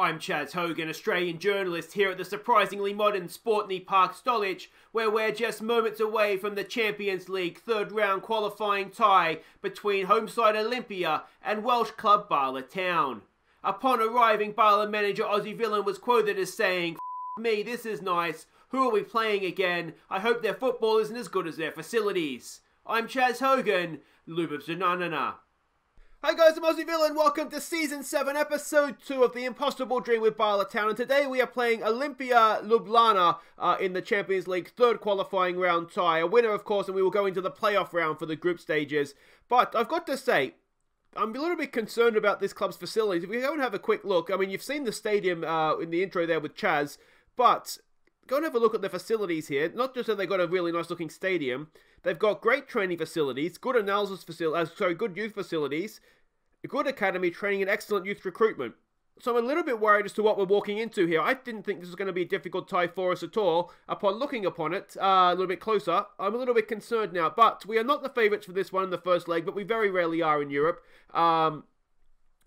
I'm Chaz Hogan, Australian journalist here at the surprisingly modern Sportney Park Stolich, where we're just moments away from the Champions League third round qualifying tie between home side Olimpija and Welsh club Bala Town. Upon arriving, Bala manager Aussie Villain was quoted as saying, me, this is nice. Who are we playing again? I hope their football isn't as good as their facilities. I'm Chaz Hogan, Zananana. Hi guys, I'm Aussie Villain. Welcome to Season 7, Episode 2 of The Impossible Dream with Bala Town. And today we are playing Olimpija Ljubljana uh, in the Champions League third qualifying round tie. A winner, of course, and we will go into the playoff round for the group stages. But I've got to say, I'm a little bit concerned about this club's facilities. If we go and have a quick look, I mean, you've seen the stadium uh, in the intro there with Chaz, but go and have a look at the facilities here. Not just that they've got a really nice looking stadium, they've got great training facilities, good analysis facilities, uh, sorry, good youth facilities, good academy training and excellent youth recruitment. So I'm a little bit worried as to what we're walking into here. I didn't think this was going to be a difficult tie for us at all. Upon looking upon it uh, a little bit closer, I'm a little bit concerned now. But we are not the favourites for this one in the first leg, but we very rarely are in Europe. Um,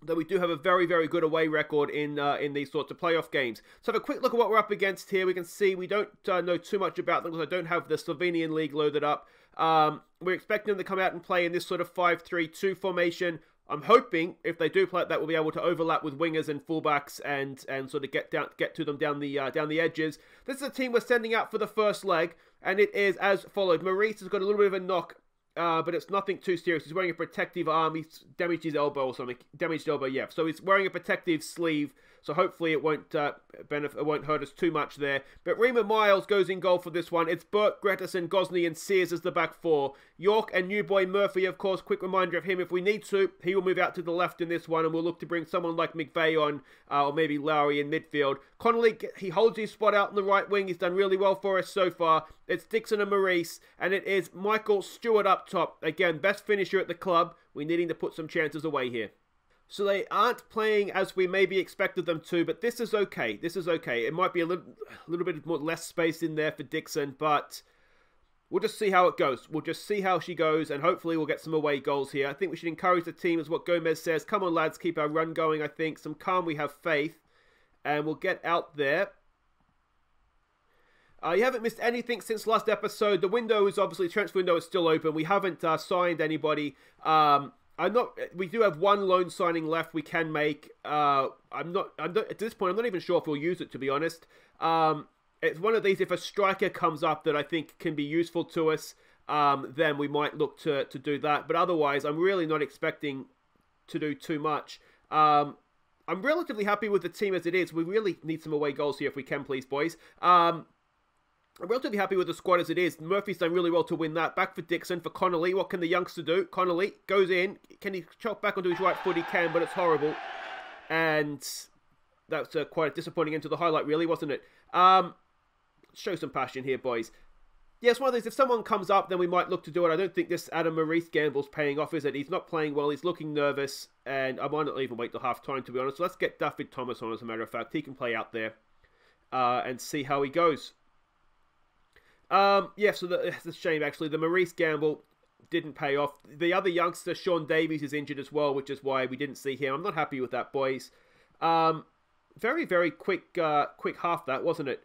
though we do have a very, very good away record in uh, in these sorts of playoff games. So have a quick look at what we're up against here. We can see we don't uh, know too much about them because I don't have the Slovenian league loaded up. Um, we're expecting them to come out and play in this sort of 5-3-2 formation. I'm hoping if they do play it, that we'll be able to overlap with wingers and fullbacks and and sort of get down get to them down the uh, down the edges. This is a team we're sending out for the first leg, and it is as followed. Maurice has got a little bit of a knock uh, but it's nothing too serious. He's wearing a protective arm. He's damaged his elbow or something. Damaged elbow, yeah. So he's wearing a protective sleeve so hopefully it won't uh, benefit, it won't hurt us too much there. But Rima Miles goes in goal for this one. It's Burke, Gretarsson, Gosney, and Sears as the back four. York and new boy Murphy, of course. Quick reminder of him: if we need to, he will move out to the left in this one, and we'll look to bring someone like McVeigh on, uh, or maybe Lowry in midfield. Connolly, he holds his spot out in the right wing. He's done really well for us so far. It's Dixon and Maurice, and it is Michael Stewart up top. Again, best finisher at the club. We're needing to put some chances away here. So they aren't playing as we maybe expected them to, but this is okay. This is okay. It might be a little, a little bit more less space in there for Dixon, but we'll just see how it goes. We'll just see how she goes, and hopefully we'll get some away goals here. I think we should encourage the team, is what Gomez says. Come on, lads, keep our run going. I think some calm. We have faith, and we'll get out there. Uh, you haven't missed anything since last episode. The window is obviously transfer window is still open. We haven't uh, signed anybody. Um, I'm not. We do have one loan signing left. We can make. Uh, I'm not. I'm not at this point. I'm not even sure if we'll use it. To be honest, um, it's one of these. If a striker comes up that I think can be useful to us, um, then we might look to to do that. But otherwise, I'm really not expecting to do too much. Um, I'm relatively happy with the team as it is. We really need some away goals here if we can, please, boys. Um, I'm relatively happy with the squad as it is. Murphy's done really well to win that. Back for Dixon, for Connolly. What can the youngster do? Connolly goes in. Can he chop back onto his right foot? He can, but it's horrible. And that's uh, quite a disappointing end to the highlight, really, wasn't it? Um, show some passion here, boys. Yes, one of these. If someone comes up, then we might look to do it. I don't think this Adam Maurice gamble's paying off, is it? He's not playing well. He's looking nervous, and I might not even wait till half time, to be honest. So let's get David Thomas on, as a matter of fact. He can play out there uh, and see how he goes. Um, yeah, so the, it's a shame actually. The Maurice gamble didn't pay off. The other youngster, Sean Davies, is injured as well, which is why we didn't see him. I'm not happy with that, boys. Um, very, very quick, uh, quick half that, wasn't it?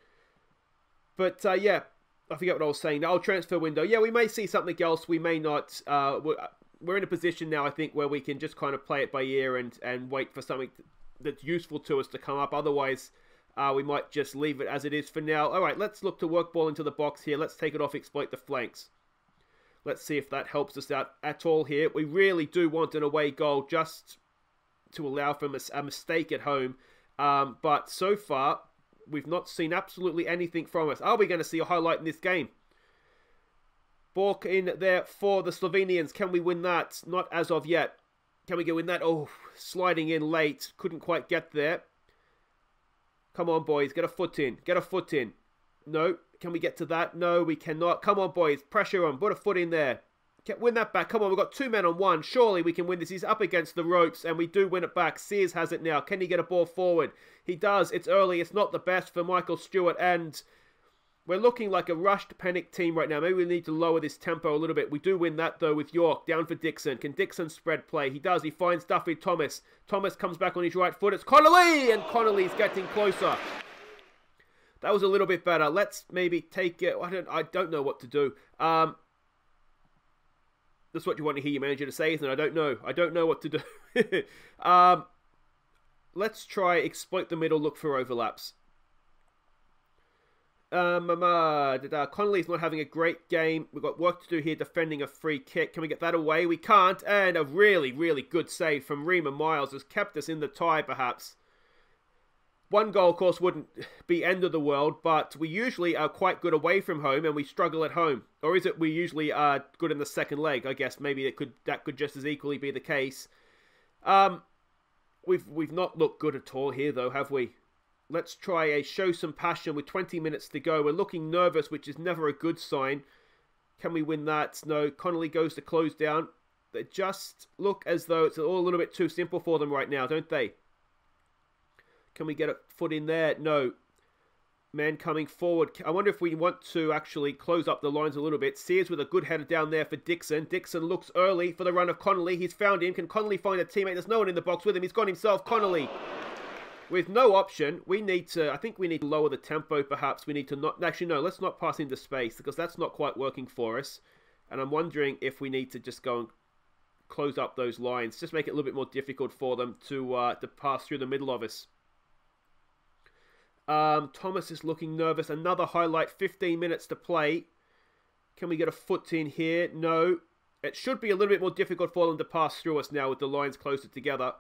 But uh, yeah, I forget what I was saying. Oh, transfer window. Yeah, we may see something else. We may not. Uh, we're, we're in a position now, I think, where we can just kind of play it by ear and and wait for something that's useful to us to come up. Otherwise uh, we might just leave it as it is for now. All right, let's look to work ball into the box here. Let's take it off, exploit the flanks. Let's see if that helps us out at all here. We really do want an away goal just to allow for a mistake at home. Um, but so far, we've not seen absolutely anything from us. Are we going to see a highlight in this game? Bork in there for the Slovenians. Can we win that? Not as of yet. Can we go in that? Oh, sliding in late. Couldn't quite get there. Come on, boys. Get a foot in. Get a foot in. No. Can we get to that? No, we cannot. Come on, boys. Pressure on. Put a foot in there. Get, win that back. Come on, we've got two men on one. Surely we can win this. He's up against the ropes, and we do win it back. Sears has it now. Can he get a ball forward? He does. It's early. It's not the best for Michael Stewart, and We're looking like a rushed, panicked team right now. Maybe we need to lower this tempo a little bit. We do win that, though, with York. Down for Dixon. Can Dixon spread play? He does. He finds Duffy Thomas. Thomas comes back on his right foot. It's Connolly! And Connolly's getting closer. That was a little bit better. Let's maybe take it. I don't, I don't know what to do. Um, that's what you want to hear your manager to say, isn't it? I don't know. I don't know what to do. um, let's try exploit the middle, look for overlaps. Um, uh, Connolly's not having a great game. We've got work to do here defending a free kick. Can we get that away? We can't. And a really, really good save from Rima Miles has kept us in the tie, perhaps. One goal, of course, wouldn't be end of the world, but we usually are quite good away from home and we struggle at home. Or is it we usually are good in the second leg? I guess maybe it could that could just as equally be the case. Um, we've we've not looked good at all here, though, have we? Let's try a show some passion with 20 minutes to go. We're looking nervous, which is never a good sign. Can we win that? No. Connolly goes to close down. They just look as though it's all a little bit too simple for them right now, don't they? Can we get a foot in there? No. Man coming forward. I wonder if we want to actually close up the lines a little bit. Sears with a good header down there for Dixon. Dixon looks early for the run of Connolly. He's found him. Can Connolly find a teammate? There's no one in the box with him. He's gone himself. Connolly. With no option, we need to, I think we need to lower the tempo perhaps. We need to not, actually no, let's not pass into space because that's not quite working for us. And I'm wondering if we need to just go and close up those lines. Just make it a little bit more difficult for them to, uh, to pass through the middle of us. Um, Thomas is looking nervous. Another highlight, 15 minutes to play. Can we get a foot in here? No. It should be a little bit more difficult for them to pass through us now with the lines closer together.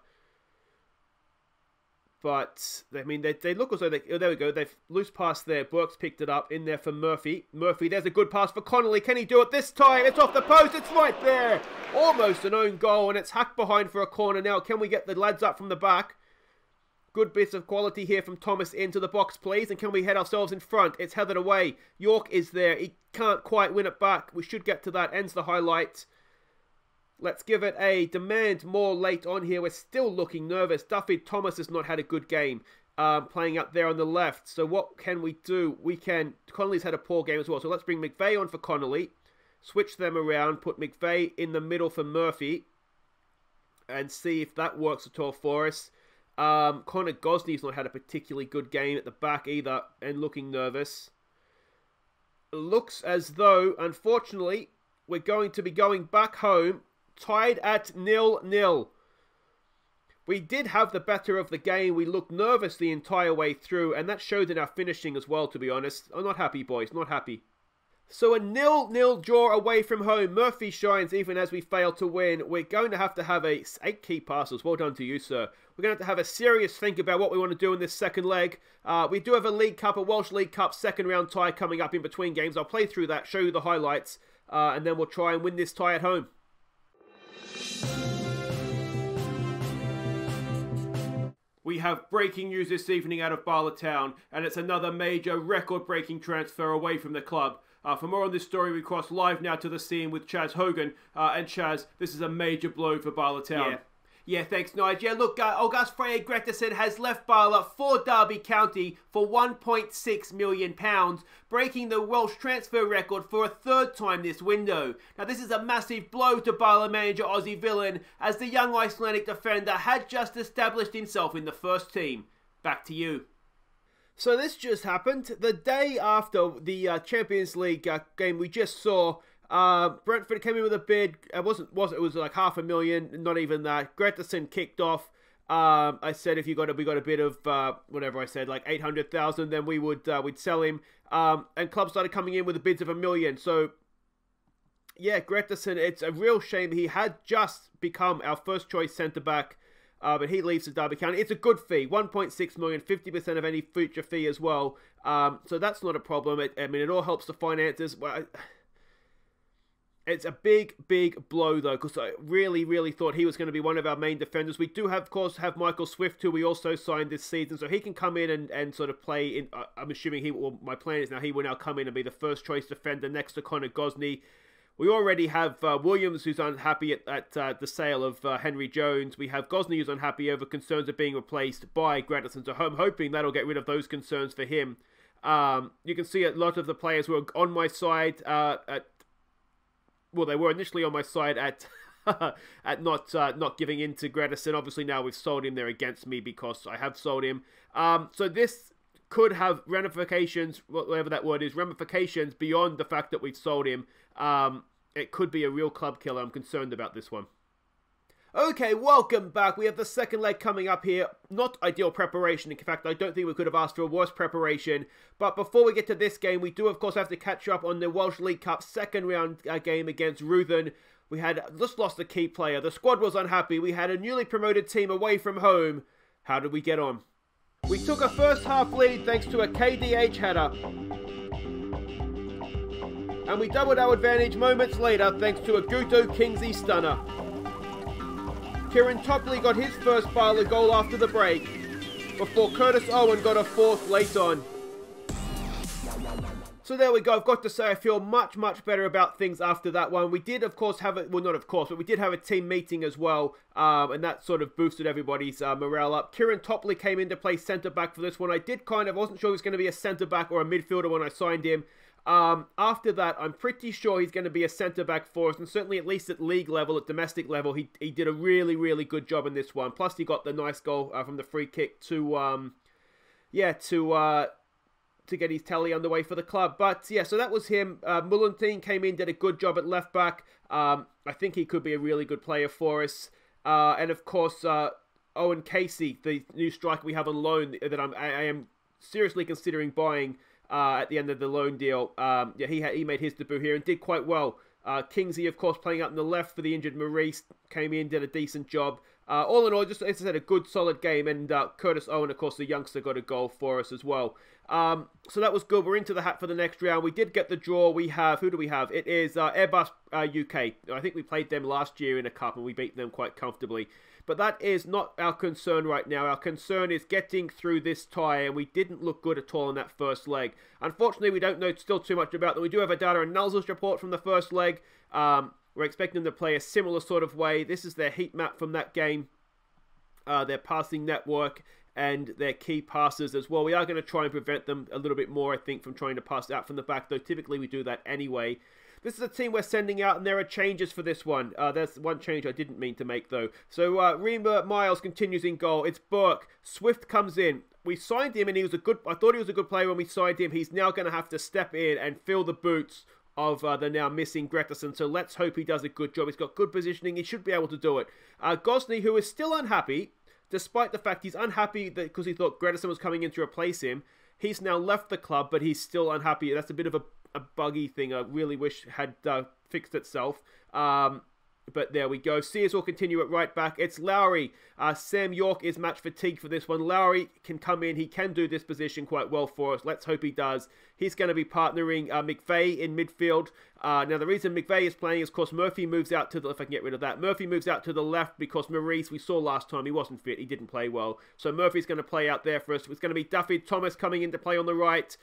But, I mean, they, they look as though they... Oh, there we go. They've loose pass there. Burks picked it up in there for Murphy. Murphy, there's a good pass for Connolly. Can he do it this time? It's off the post. It's right there. Almost an own goal, and it's hacked behind for a corner now. Can we get the lads up from the back? Good bits of quality here from Thomas into the box, please. And can we head ourselves in front? It's headed away. York is there. He can't quite win it back. We should get to that. Ends the highlight. Let's give it a demand more late on here. We're still looking nervous. Duffy Thomas has not had a good game um, playing up there on the left. So what can we do? We can... Connolly's had a poor game as well. So let's bring McVeigh on for Connolly. Switch them around. Put McVeigh in the middle for Murphy. And see if that works at all for us. Um, Connor Gosney's not had a particularly good game at the back either and looking nervous. Looks as though, unfortunately, we're going to be going back home tied at nil-nil. We did have the better of the game. We looked nervous the entire way through, and that showed in our finishing as well, to be honest. I'm not happy, boys. Not happy. So a nil-nil draw away from home. Murphy shines even as we fail to win. We're going to have to have a eight key passes. Well done to you, sir. We're going to have to have a serious think about what we want to do in this second leg. Uh, we do have a League Cup, a Welsh League Cup second round tie coming up in between games. I'll play through that, show you the highlights, uh, and then we'll try and win this tie at home. We have breaking news this evening out of Bala Town, and it's another major record breaking transfer away from the club. Uh, for more on this story, we cross live now to the scene with Chaz Hogan. Uh, and Chaz, this is a major blow for Bala Town. Yeah. Yeah, thanks, Nigel. Yeah, look, uh, August Freya Gretarsson has left Bala for Derby County for £1.6 million, breaking the Welsh transfer record for a third time this window. Now, this is a massive blow to Bala manager Aussie Villain, as the young Icelandic defender had just established himself in the first team. Back to you. So this just happened the day after the uh, Champions League uh, game we just saw. Uh, Brentford came in with a bid. It wasn't was it was like half a million, not even that. Gretarsson kicked off. Um, I said if you got a, we got a bit of uh, whatever I said, like eight hundred thousand, then we would uh, we'd sell him. Um, and clubs started coming in with the bids of a million. So yeah, Gretarsson, it's a real shame. He had just become our first choice centre back uh, but he leaves to Derby County. It's a good fee, 1.6 million, 50% of any future fee as well. Um, so that's not a problem. It, I mean, it all helps the finances. Well, it's a big, big blow though, because I really, really thought he was going to be one of our main defenders. We do have, of course, have Michael Swift, who we also signed this season, so he can come in and, and sort of play in. Uh, I'm assuming he. Well, my plan is now he will now come in and be the first choice defender next to Connor Gosney. We already have uh, Williams, who's unhappy at, at uh, the sale of uh, Henry Jones. We have Gosney, who's unhappy over concerns of being replaced by Gretarsson. So I'm hoping that'll get rid of those concerns for him. Um, you can see a lot of the players were on my side uh, at well, they were initially on my side at at not uh, not giving in to Gretarsson. Obviously, now we've sold him. They're against me because I have sold him. Um, so this could have ramifications, whatever that word is, ramifications beyond the fact that we've sold him. Um, it could be a real club killer. I'm concerned about this one. Okay, welcome back. We have the second leg coming up here. Not ideal preparation. In fact, I don't think we could have asked for a worse preparation. But before we get to this game, we do, of course, have to catch up on the Welsh League Cup second round uh, game against Ruthin. We had just lost a key player. The squad was unhappy. We had a newly promoted team away from home. How did we get on? We took a first half lead thanks to a KDH header. And we doubled our advantage moments later thanks to a Guto Kingsley stunner. Kieran Topley got his first Bala goal after the break, before Curtis Owen got a fourth late on. So there we go. I've got to say I feel much, much better about things after that one. We did, of course, have a well, not of course, but we did have a team meeting as well, um, and that sort of boosted everybody's uh, morale up. Kieran Topley came in to play centre back for this one. I did kind of wasn't sure he was going to be a centre back or a midfielder when I signed him. Um, after that, I'm pretty sure he's going to be a centre back for us, and certainly at least at league level, at domestic level, he he did a really really good job in this one. Plus, he got the nice goal uh, from the free kick to um, yeah to uh, to get his tally underway for the club. But yeah, so that was him. Uh, came in, did a good job at left back. Um, I think he could be a really good player for us. Uh, and of course, uh, Owen Casey, the new striker we have on loan that I'm, I, I am seriously considering buying uh, at the end of the loan deal. Um, yeah, he he made his debut here and did quite well. Uh, Kingsley, of course, playing out in the left for the injured Maurice, came in, did a decent job. Uh, all in all, just as I said, a good, solid game. And uh, Curtis Owen, of course, the youngster, got a goal for us as well. Um, so that was good. We're into the hat for the next round. We did get the draw. We have who do we have? It is uh, Airbus UK. Uh, I think we played them last year in a cup and we beat them quite comfortably. But that is not our concern right now. Our concern is getting through this tie, and we didn't look good at all in that first leg. Unfortunately, we don't know still too much about them. We do have a data analysis report from the first leg. Um, we're expecting them to play a similar sort of way. This is their heat map from that game, uh, their passing network, and their key passes as well. We are going to try and prevent them a little bit more, I think, from trying to pass out from the back, though typically we do that anyway. This is a team we're sending out, and there are changes for this one. Uh, there's one change I didn't mean to make, though. So, uh, Miles continues in goal. It's Burke. Swift comes in. We signed him, and he was a good... I thought he was a good player when we signed him. He's now going to have to step in and fill the boots of uh, the now missing Gretarsson. So let's hope he does a good job. He's got good positioning. He should be able to do it. Uh, Gosney, who is still unhappy, despite the fact he's unhappy because he thought Gretarsson was coming in to replace him. He's now left the club, but he's still unhappy. That's a bit of a a buggy thing. I really wish had uh, fixed itself. Um, but there we go. Sears will continue at right back. It's Lowry. Uh, Sam York is match fatigued for this one. Lowry can come in. He can do this position quite well for us. Let's hope he does. He's going to be partnering uh, McVeigh in midfield. Uh, now, the reason McVeigh is playing is, of course, Murphy moves out to the... If I can get rid of that. Murphy moves out to the left because Maurice, we saw last time, he wasn't fit. He didn't play well. So Murphy's going to play out there for us. It's going to be Duffy Thomas coming in to play on the right.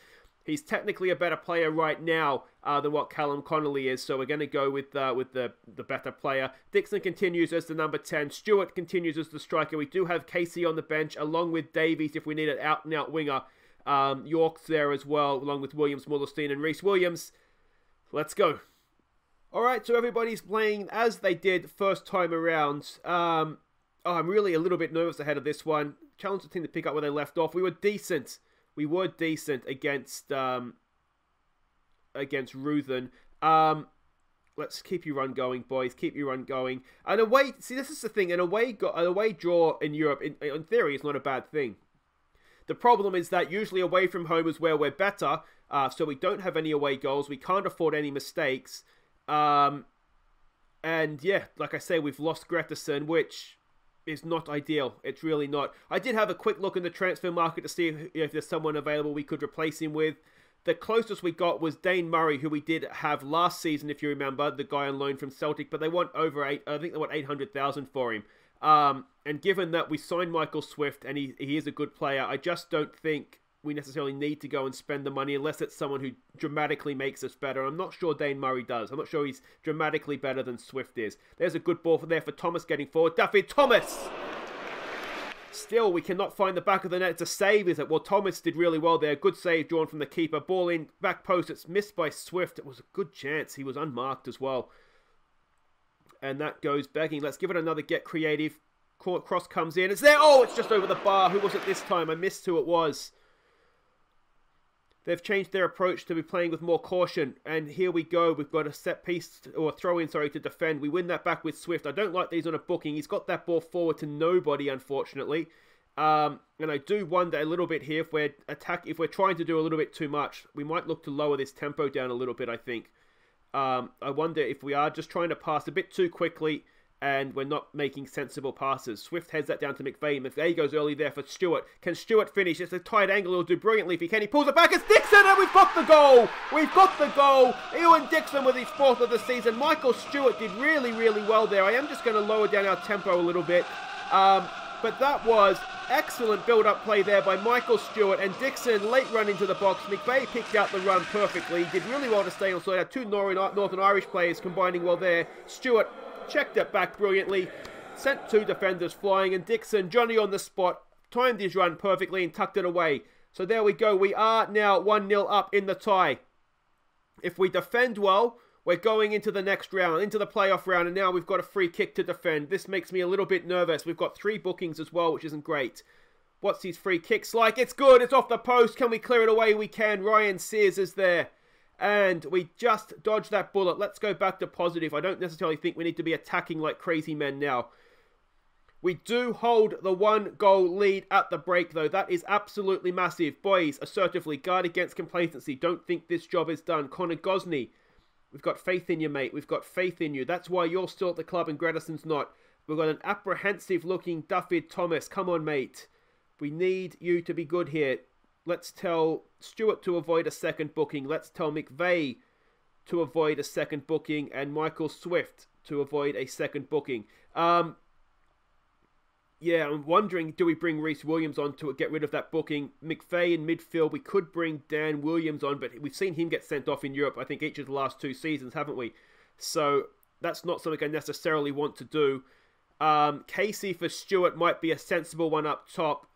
He's technically a better player right now uh, than what Callum Connolly is, so we're going to go with uh, with the the better player. Dixon continues as the number ten. Stewart continues as the striker. We do have Casey on the bench along with Davies if we need an out and out winger. Um, York's there as well, along with Williams, Mullerstein, and Rhys Williams. Let's go. All right, so everybody's playing as they did first time around. Um, oh, I'm really a little bit nervous ahead of this one. Challenge the team to pick up where they left off. We were decent we were decent against um, against Ruthin. Um, let's keep your run going, boys. Keep your run going. And away, see, this is the thing. An away, go, an away draw in Europe, in, in theory, is not a bad thing. The problem is that usually away from home is where we're better, uh, so we don't have any away goals. We can't afford any mistakes. Um, and yeah, like I say, we've lost Gretarsson, which is not ideal. It's really not. I did have a quick look in the transfer market to see if, if there's someone available we could replace him with. The closest we got was Dane Murray, who we did have last season, if you remember, the guy on loan from Celtic. But they want over eight. I think they want eight hundred thousand for him. Um, and given that we signed Michael Swift and he he is a good player, I just don't think we necessarily need to go and spend the money unless it's someone who dramatically makes us better. I'm not sure Dane Murray does. I'm not sure he's dramatically better than Swift is. There's a good ball for there for Thomas getting forward. Duffy Thomas Still, we cannot find the back of the net to save, is it? Well, Thomas did really well there. Good save drawn from the keeper. Ball in, back post. It's missed by Swift. It was a good chance. He was unmarked as well. And that goes begging. Let's give it another get creative. Cross comes in. It's there. Oh, it's just over the bar. Who was it this time? I missed who it was. They've changed their approach to be playing with more caution. And here we go. We've got a set piece, or throw in, sorry, to defend. We win that back with Swift. I don't like these on a booking. He's got that ball forward to nobody, unfortunately. Um, and I do wonder a little bit here if we're attack if we're trying to do a little bit too much, we might look to lower this tempo down a little bit. I think. Um, I wonder if we are just trying to pass a bit too quickly and we're not making sensible passes. Swift heads that down to McVeigh. McVeigh goes early there for Stewart. Can Stewart finish? It's a tight angle. He'll do brilliantly if he can. He pulls it back. It's Dixon, and we've got the goal. We've got the goal. Ewan Dixon with his fourth of the season. Michael Stewart did really, really well there. I am just going to lower down our tempo a little bit. Um, but that was excellent build-up play there by Michael Stewart and Dixon late run into the box. McVeigh picked out the run perfectly. He did really well to stay on side. Had two Northern Irish players combining well there. Stewart checked it back brilliantly, sent two defenders flying, and Dixon, Johnny on the spot, timed his run perfectly and tucked it away. So there we go. We are now 1 0 up in the tie. If we defend well, we're going into the next round, into the playoff round, and now we've got a free kick to defend. This makes me a little bit nervous. We've got three bookings as well, which isn't great. What's these free kicks like? It's good. It's off the post. Can we clear it away? We can. Ryan Sears is there. And we just dodged that bullet. Let's go back to positive. I don't necessarily think we need to be attacking like crazy men now. We do hold the one goal lead at the break, though. That is absolutely massive. Boys, assertively, guard against complacency. Don't think this job is done. Connor Gosney, we've got faith in you, mate. We've got faith in you. That's why you're still at the club and Gretarsson's not. We've got an apprehensive looking Duffy Thomas. Come on, mate. We need you to be good here. Let's tell Stewart to avoid a second booking. Let's tell McVeigh to avoid a second booking and Michael Swift to avoid a second booking. Um, yeah, I'm wondering, do we bring Rhys Williams on to get rid of that booking? McVeigh in midfield, we could bring Dan Williams on, but we've seen him get sent off in Europe, I think, each of the last two seasons, haven't we? So that's not something I necessarily want to do. Um, Casey for Stewart might be a sensible one up top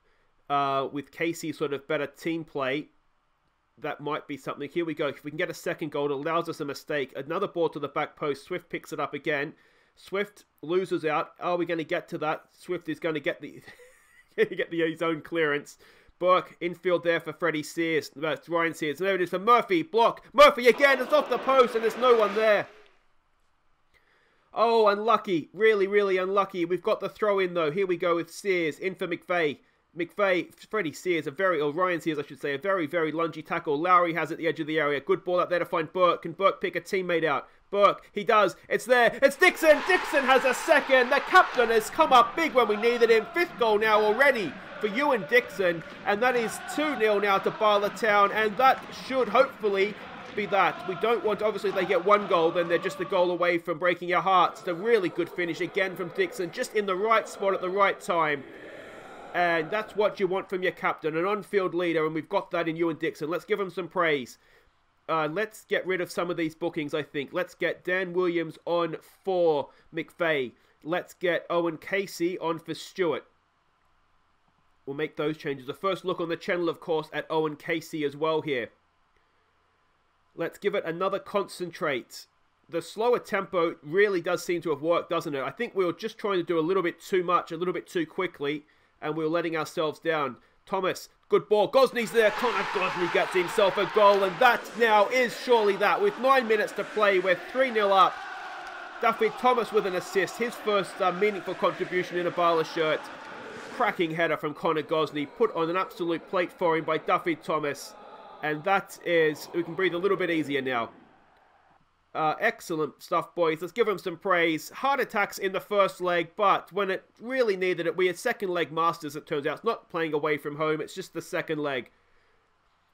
uh, with Casey sort of better team play, that might be something. Here we go. If we can get a second goal, it allows us a mistake. Another ball to the back post. Swift picks it up again. Swift loses out. Are we going to get to that? Swift is going to get the get the own clearance. Burke infield there for Freddie Sears. That's Ryan Sears. And there it is for Murphy. Block. Murphy again. It's off the post and there's no one there. Oh, unlucky. Really, really unlucky. We've got the throw in though. Here we go with Sears. In for McVeigh. McVeigh, Freddie Sears, a very, or Ryan Sears, I should say, a very, very lungy tackle. Lowry has at the edge of the area. Good ball out there to find Burke. Can Burke pick a teammate out? Burke, he does. It's there. It's Dixon. Dixon has a second. The captain has come up big when we needed him. Fifth goal now already for Ewan Dixon. And that is 2 0 now to Bala Town. And that should hopefully be that. We don't want, obviously, if they get one goal, then they're just a goal away from breaking our hearts. A really good finish again from Dixon, just in the right spot at the right time. And that's what you want from your captain, an on-field leader, and we've got that in Ewan Dixon. Let's give him some praise. Uh, let's get rid of some of these bookings, I think. Let's get Dan Williams on for McVeigh. Let's get Owen Casey on for Stewart. We'll make those changes. The first look on the channel, of course, at Owen Casey as well here. Let's give it another concentrate. The slower tempo really does seem to have worked, doesn't it? I think we were just trying to do a little bit too much, a little bit too quickly and we were letting ourselves down. Thomas, good ball. Gosney's there. Connor Gosney gets himself a goal, and that now is surely that. With nine minutes to play, we're 3 0 up. Duffy Thomas with an assist, his first uh, meaningful contribution in a Bala shirt. Cracking header from Connor Gosney, put on an absolute plate for him by Duffy Thomas. And that is, we can breathe a little bit easier now. Uh, excellent stuff, boys. Let's give them some praise. Heart attacks in the first leg, but when it really needed it, we had second leg masters, it turns out. It's not playing away from home, it's just the second leg.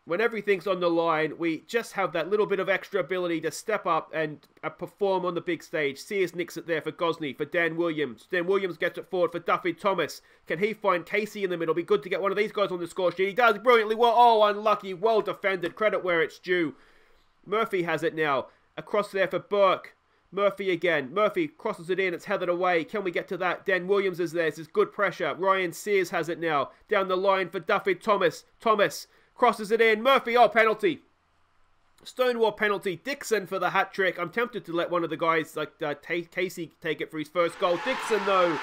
When everything's on the line, we just have that little bit of extra ability to step up and uh, perform on the big stage. Sears nicks it there for Gosney, for Dan Williams. Dan Williams gets it forward for Duffy Thomas. Can he find Casey in the middle? Be good to get one of these guys on the score sheet. He does brilliantly well. Oh, unlucky. Well defended. Credit where it's due. Murphy has it now. Across there for Burke. Murphy again. Murphy crosses it in. It's headed away. Can we get to that? Dan Williams is there. This is good pressure. Ryan Sears has it now. Down the line for Duffy Thomas. Thomas crosses it in. Murphy, oh, penalty. Stonewall penalty. Dixon for the hat trick. I'm tempted to let one of the guys like uh, Casey take it for his first goal. Dixon, though,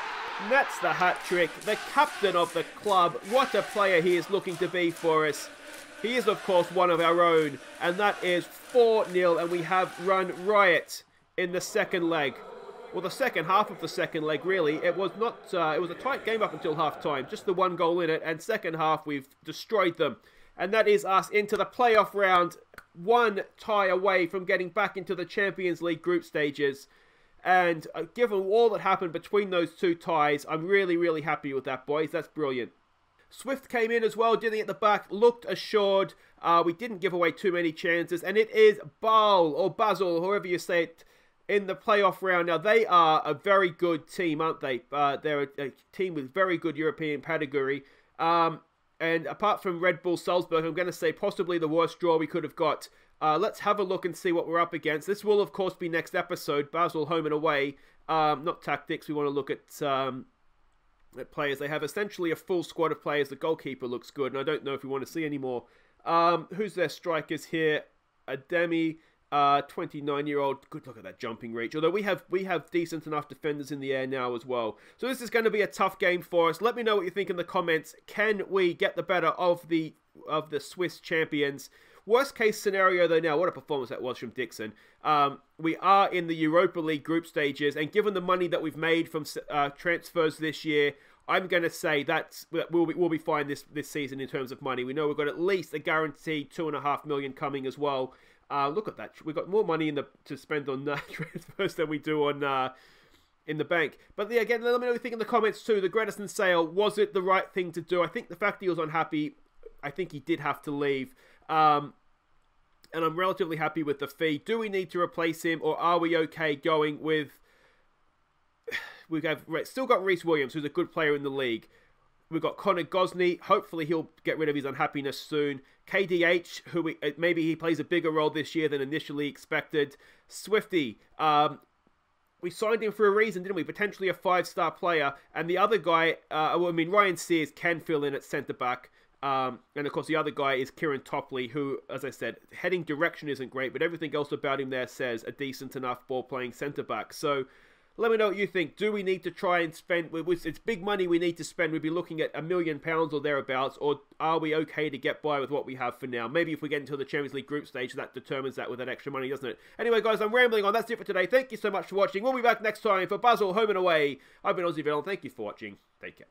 that's the hat trick. The captain of the club. What a player he is looking to be for us. He is, of course, one of our own. And that is 4 0. And we have run riot in the second leg. Well, the second half of the second leg, really. It was not. Uh, it was a tight game up until half time. Just the one goal in it. And second half, we've destroyed them. And that is us into the playoff round. One tie away from getting back into the Champions League group stages. And uh, given all that happened between those two ties, I'm really, really happy with that, boys. That's brilliant. Swift came in as well, did at the back, looked assured. Uh, we didn't give away too many chances, and it is Basel or Basel, however you say it, in the playoff round. Now they are a very good team, aren't they? Uh, they're a, a, team with very good European pedigree. Um, and apart from Red Bull Salzburg, I'm going to say possibly the worst draw we could have got. Uh, let's have a look and see what we're up against. This will, of course, be next episode. Basel home and away. Um, not tactics. We want to look at, um, at players. They have essentially a full squad of players. The goalkeeper looks good, and I don't know if we want to see any more. Um, who's their strikers here? Ademi, uh, 29 year old. Good look at that jumping reach. Although we have we have decent enough defenders in the air now as well. So this is going to be a tough game for us. Let me know what you think in the comments. Can we get the better of the of the Swiss champions? Worst case scenario, though, now, what a performance that was from Dixon. Um, we are in the Europa League group stages, and given the money that we've made from uh, transfers this year, I'm going to say that we'll be, we'll be fine this, this season in terms of money. We know we've got at least a guaranteed two and a half million coming as well. Uh, look at that. We've got more money in the to spend on uh, transfers than we do on uh, in the bank. But yeah, again, let me know what you think in the comments too. The Gretarsson sale, was it the right thing to do? I think the fact he was unhappy, I think he did have to leave. Um, and I'm relatively happy with the fee. Do we need to replace him, or are we okay going with? We have still got Rhys Williams, who's a good player in the league. We've got Connor Gosney. Hopefully, he'll get rid of his unhappiness soon. KDH, who we, uh, maybe he plays a bigger role this year than initially expected. Swifty, um, we signed him for a reason, didn't we? Potentially a five star player. And the other guy, uh, well, I mean, Ryan Sears can fill in at centre back. Um, and of course, the other guy is Kieran Topley, who, as I said, heading direction isn't great, but everything else about him there says a decent enough ball playing centre back. So let me know what you think. Do we need to try and spend? It's big money we need to spend. We'd be looking at a million pounds or thereabouts, or are we okay to get by with what we have for now? Maybe if we get into the Champions League group stage, that determines that with that extra money, doesn't it? Anyway, guys, I'm rambling on. That's it for today. Thank you so much for watching. We'll be back next time for Basel Home and Away. I've been Ozzy Vell. Thank you for watching. Take care.